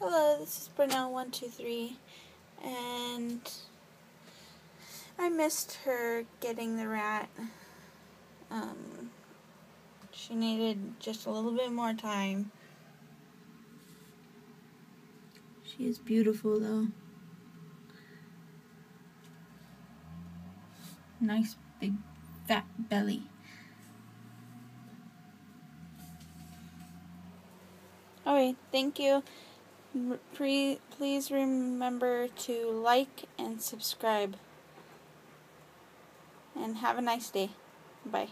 Hello, this is Brunel123, and I missed her getting the rat. Um, she needed just a little bit more time. She is beautiful, though. Nice big fat belly. Alright, thank you. Please remember to like and subscribe. And have a nice day. Bye.